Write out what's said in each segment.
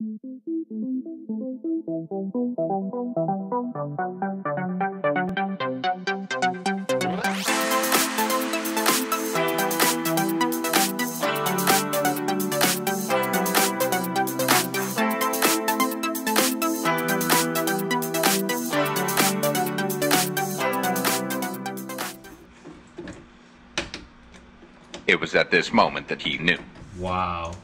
It was at this moment that he knew. Wow.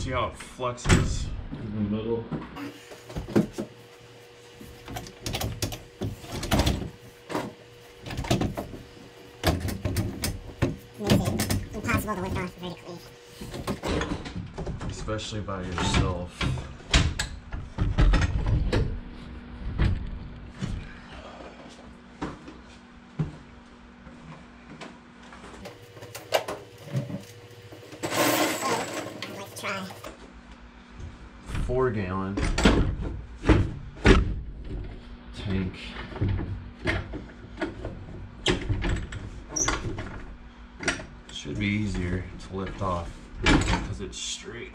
See how it flexes in the middle? Impossible to lift off vertically. Especially by yourself. Four gallon tank. Should be easier to lift off because it's straight.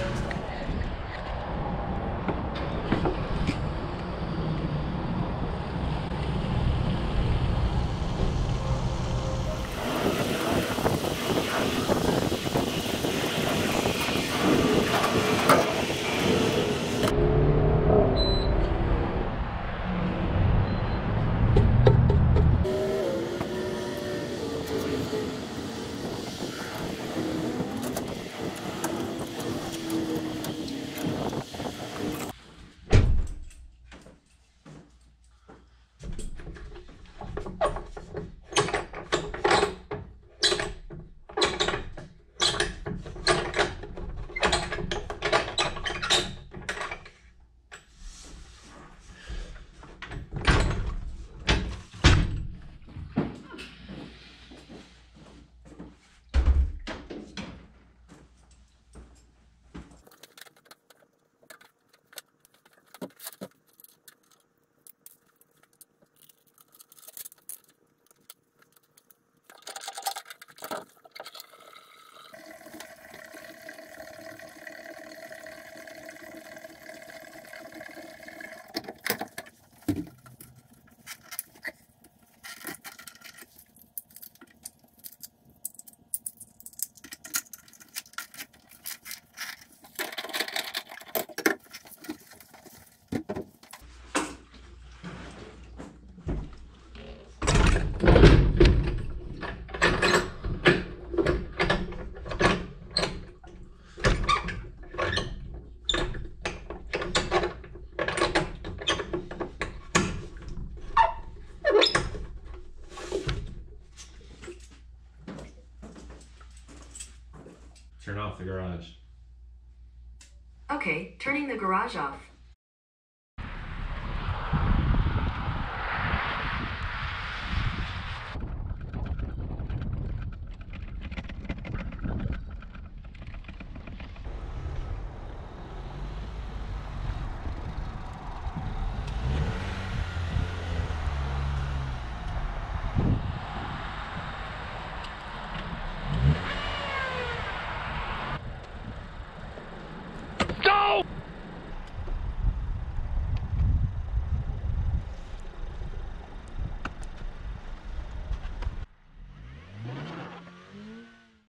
Okay, turning the garage off.